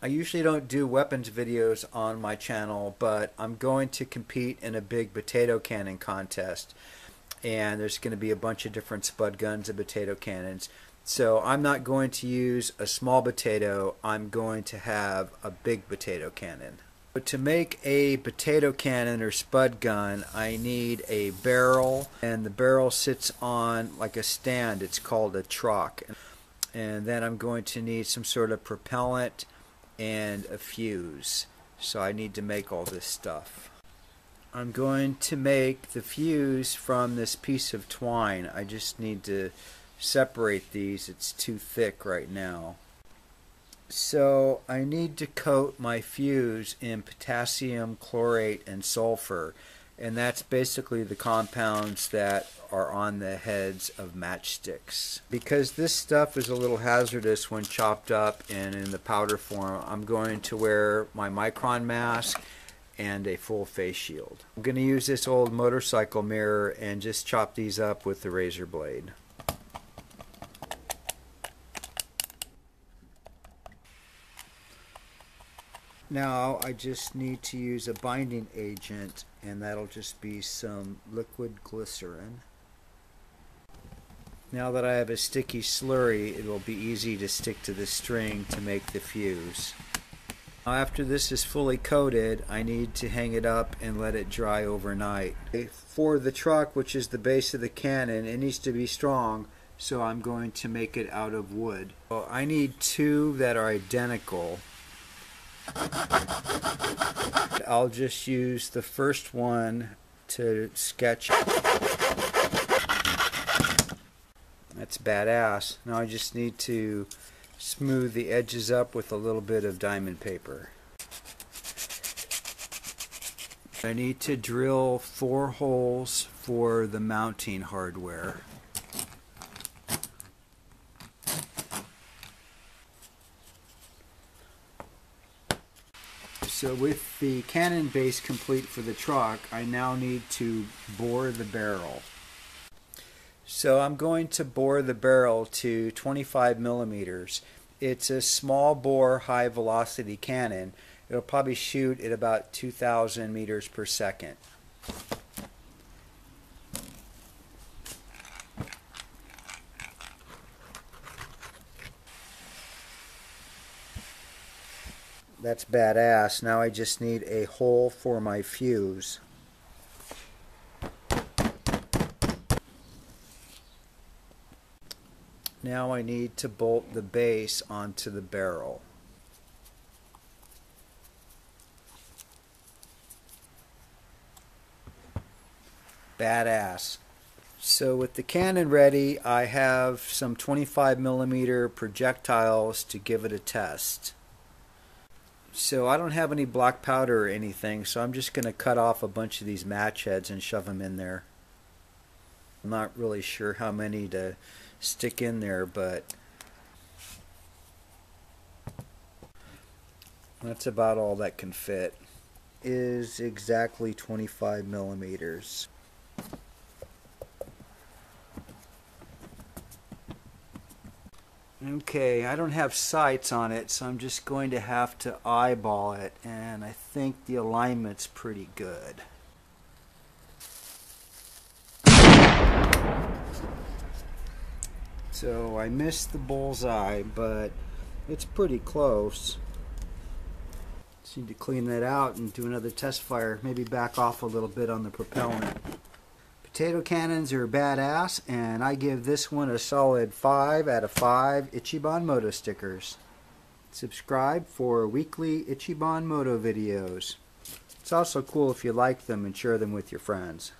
I usually don't do weapons videos on my channel, but I'm going to compete in a big potato cannon contest. And there's going to be a bunch of different spud guns and potato cannons. So I'm not going to use a small potato, I'm going to have a big potato cannon. But to make a potato cannon or spud gun, I need a barrel, and the barrel sits on like a stand. It's called a truck. And then I'm going to need some sort of propellant and a fuse. So I need to make all this stuff. I'm going to make the fuse from this piece of twine. I just need to separate these. It's too thick right now. So I need to coat my fuse in potassium chlorate and sulfur and that's basically the compounds that are on the heads of matchsticks. Because this stuff is a little hazardous when chopped up and in the powder form, I'm going to wear my micron mask and a full face shield. I'm going to use this old motorcycle mirror and just chop these up with the razor blade. Now I just need to use a binding agent and that'll just be some liquid glycerin. Now that I have a sticky slurry, it will be easy to stick to the string to make the fuse. Now after this is fully coated, I need to hang it up and let it dry overnight. For the truck, which is the base of the cannon, it needs to be strong, so I'm going to make it out of wood. Well, I need two that are identical I'll just use the first one to sketch. That's badass. Now I just need to smooth the edges up with a little bit of diamond paper. I need to drill four holes for the mounting hardware. So with the cannon base complete for the truck, I now need to bore the barrel. So I'm going to bore the barrel to 25 millimeters. It's a small bore high velocity cannon. It'll probably shoot at about 2,000 meters per second. That's badass. Now I just need a hole for my fuse. Now I need to bolt the base onto the barrel. Badass. So with the cannon ready, I have some 25 millimeter projectiles to give it a test. So I don't have any black powder or anything, so I'm just going to cut off a bunch of these match heads and shove them in there. I'm not really sure how many to stick in there, but that's about all that can fit. Is exactly 25 millimeters. Okay, I don't have sights on it, so I'm just going to have to eyeball it, and I think the alignment's pretty good. So I missed the bullseye, but it's pretty close. Just need to clean that out and do another test fire, maybe back off a little bit on the propellant. Potato cannons are badass, and I give this one a solid 5 out of 5 Ichiban Moto stickers. Subscribe for weekly Ichiban Moto videos. It's also cool if you like them and share them with your friends.